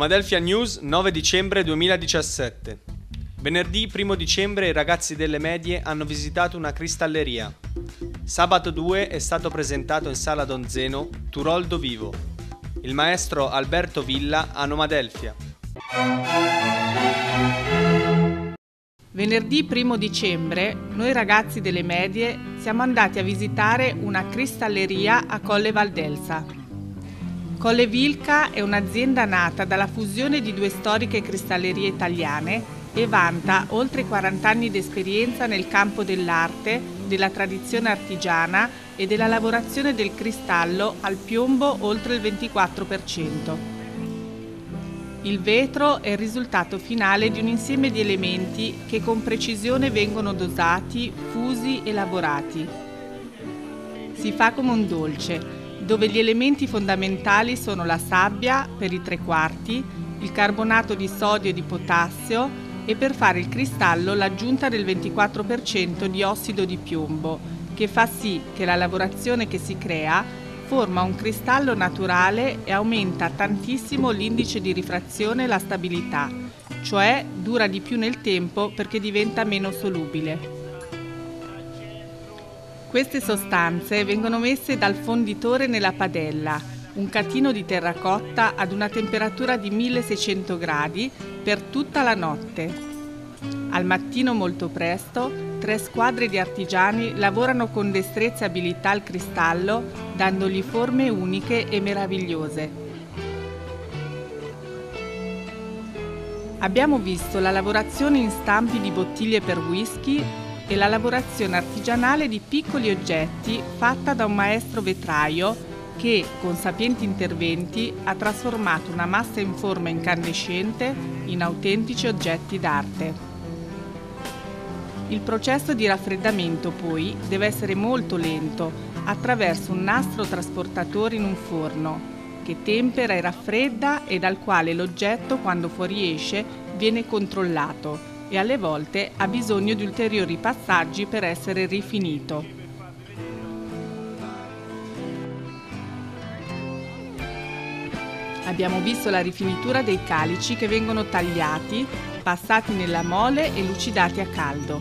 Nomadelphia News 9 dicembre 2017. Venerdì 1 dicembre i ragazzi delle medie hanno visitato una cristalleria. Sabato 2 è stato presentato in sala Don Zeno Turoldo Vivo. Il maestro Alberto Villa a Nomadelphia. Venerdì 1 dicembre noi ragazzi delle medie siamo andati a visitare una cristalleria a Colle Valdelsa. Colle Vilca è un'azienda nata dalla fusione di due storiche cristallerie italiane e vanta oltre 40 anni di esperienza nel campo dell'arte, della tradizione artigiana e della lavorazione del cristallo al piombo oltre il 24%. Il vetro è il risultato finale di un insieme di elementi che con precisione vengono dosati, fusi e lavorati. Si fa come un dolce, dove gli elementi fondamentali sono la sabbia per i tre quarti, il carbonato di sodio e di potassio e per fare il cristallo l'aggiunta del 24% di ossido di piombo, che fa sì che la lavorazione che si crea forma un cristallo naturale e aumenta tantissimo l'indice di rifrazione e la stabilità, cioè dura di più nel tempo perché diventa meno solubile. Queste sostanze vengono messe dal fonditore nella padella, un catino di terracotta ad una temperatura di 1600 gradi per tutta la notte. Al mattino molto presto, tre squadre di artigiani lavorano con destrezza e abilità al cristallo, dandogli forme uniche e meravigliose. Abbiamo visto la lavorazione in stampi di bottiglie per whisky e la lavorazione artigianale di piccoli oggetti fatta da un maestro vetraio che, con sapienti interventi, ha trasformato una massa in forma incandescente in autentici oggetti d'arte. Il processo di raffreddamento poi deve essere molto lento attraverso un nastro trasportatore in un forno che tempera e raffredda e dal quale l'oggetto quando fuoriesce viene controllato e alle volte ha bisogno di ulteriori passaggi per essere rifinito. Abbiamo visto la rifinitura dei calici che vengono tagliati, passati nella mole e lucidati a caldo.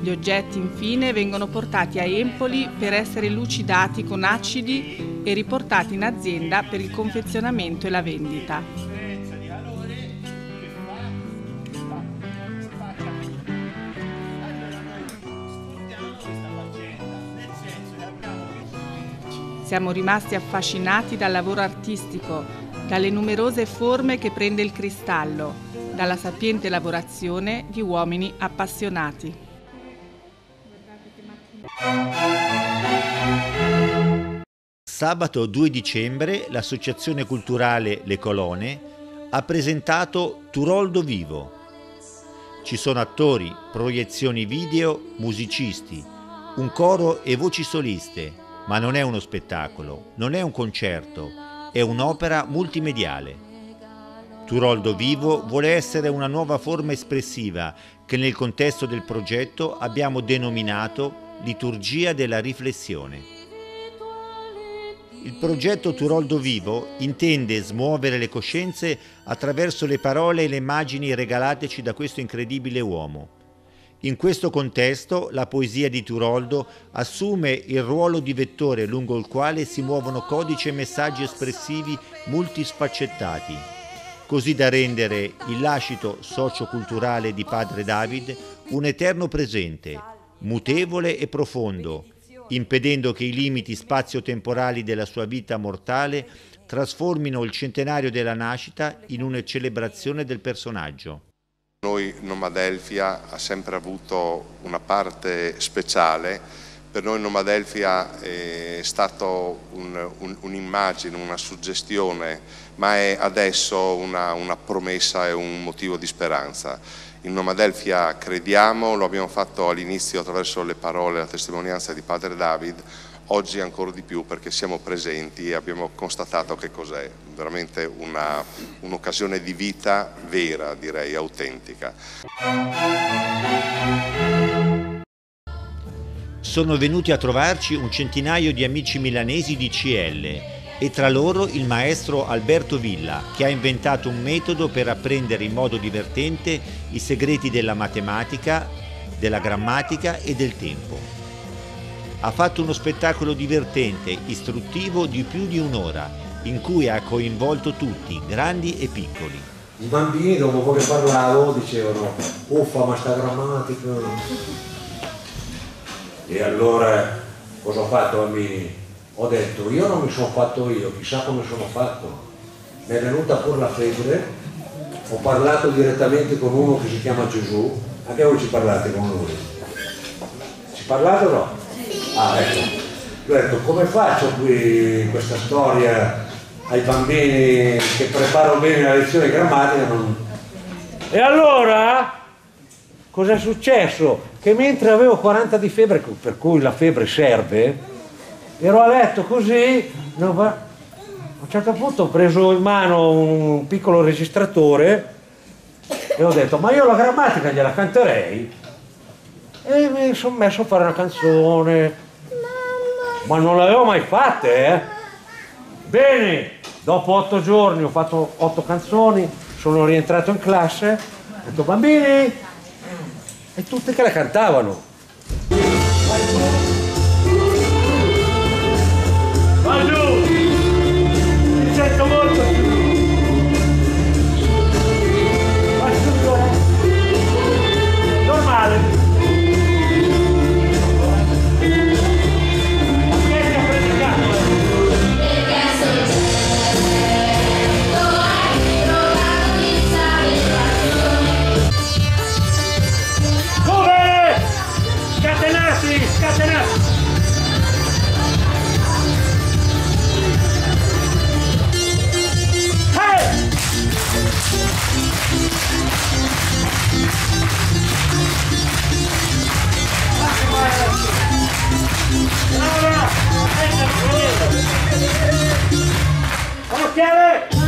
Gli oggetti infine vengono portati a Empoli per essere lucidati con acidi e riportati in azienda per il confezionamento e la vendita. Siamo rimasti affascinati dal lavoro artistico, dalle numerose forme che prende il cristallo, dalla sapiente lavorazione di uomini appassionati. Sabato 2 dicembre l'associazione culturale Le Colone ha presentato Turoldo Vivo. Ci sono attori, proiezioni video, musicisti, un coro e voci soliste ma non è uno spettacolo, non è un concerto, è un'opera multimediale. Turoldo Vivo vuole essere una nuova forma espressiva che nel contesto del progetto abbiamo denominato liturgia della riflessione. Il progetto Turoldo Vivo intende smuovere le coscienze attraverso le parole e le immagini regalateci da questo incredibile uomo in questo contesto la poesia di Turoldo assume il ruolo di vettore lungo il quale si muovono codici e messaggi espressivi multisfaccettati, così da rendere il lascito socioculturale di padre David un eterno presente, mutevole e profondo, impedendo che i limiti spazio-temporali della sua vita mortale trasformino il centenario della nascita in una celebrazione del personaggio. Noi Nomadelfia ha sempre avuto una parte speciale, per noi Nomadelfia è stato un'immagine, un, un una suggestione, ma è adesso una, una promessa e un motivo di speranza. In Nomadelfia crediamo, lo abbiamo fatto all'inizio attraverso le parole e la testimonianza di Padre David, oggi ancora di più perché siamo presenti e abbiamo constatato che cos'è, veramente un'occasione un di vita vera, direi, autentica. Sono venuti a trovarci un centinaio di amici milanesi di CL e tra loro il maestro Alberto Villa, che ha inventato un metodo per apprendere in modo divertente i segreti della matematica, della grammatica e del tempo. Ha fatto uno spettacolo divertente, istruttivo di più di un'ora, in cui ha coinvolto tutti, grandi e piccoli. I bambini dopo che parlavo dicevano uffa ma sta grammatica. E allora cosa ho fatto bambini? Ho detto io non mi sono fatto io, chissà come sono fatto. Mi è venuta pure la febbre, ho parlato direttamente con uno che si chiama Gesù, anche voi ci parlate con lui. Ci parlate o no? Ah ecco. Ha detto come faccio qui questa storia ai bambini che preparo bene la lezione di grammatica? Non... E allora cosa è successo? Che mentre avevo 40 di febbre, per cui la febbre serve, ero a letto così, a un certo punto ho preso in mano un piccolo registratore e ho detto ma io la grammatica gliela canterei. E mi sono messo a fare una canzone. Ma non l'avevo mai fatta eh. Bene dopo otto giorni ho fatto otto canzoni sono rientrato in classe ho detto bambini! E tutti che la cantavano get it!